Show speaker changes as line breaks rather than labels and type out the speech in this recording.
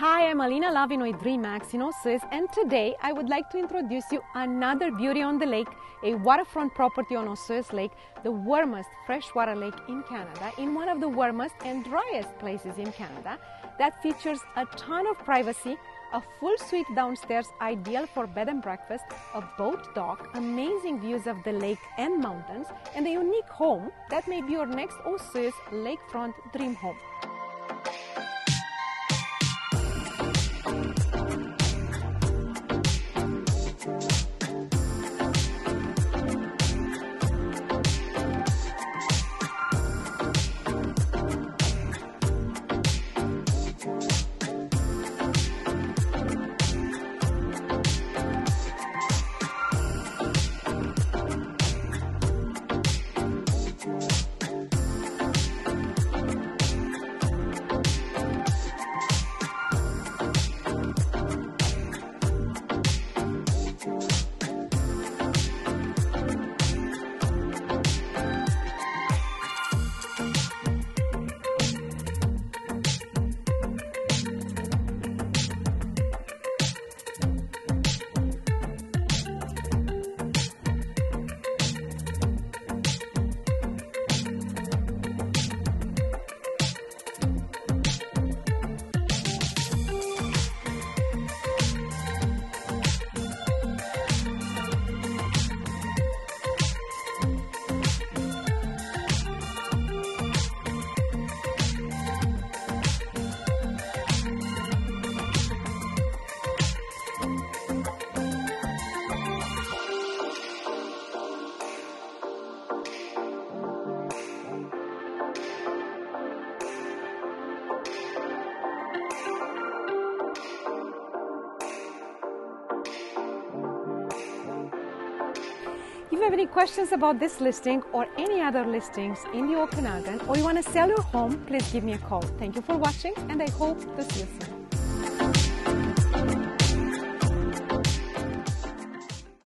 Hi, I'm Alina Lovin with RE/MAX in Osoyoos, and today I would like to introduce you another beauty on the lake, a waterfront property on Osoyoos Lake, the warmest freshwater lake in Canada, in one of the warmest and driest places in Canada, that features a ton of privacy, a full suite downstairs ideal for bed and breakfast, a boat dock, amazing views of the lake and mountains, and a unique home that may be your next Osoyoos lakefront dream home. You have any questions about this listing or any other listings in the Okanagan or you want to sell your home, please give me a call. Thank you for watching and I hope to see you soon.